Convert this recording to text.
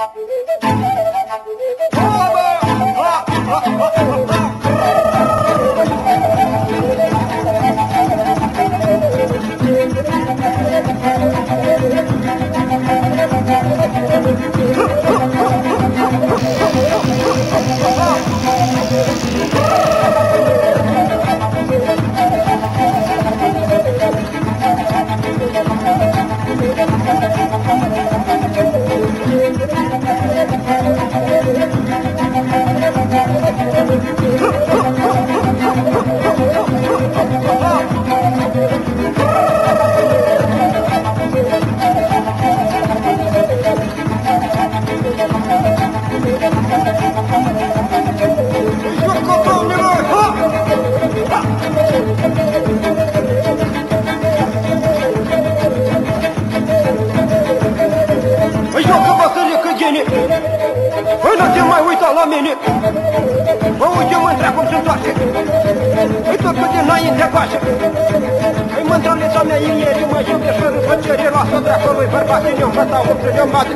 Gracias. La mine. Mă uite mândrea cum se întoarce Păi tot cât înainte coace. Păi mândrălița mea inierii mă iubește în făcere Lasă dracu lui bărbații eu mă dau cum să ne-o bate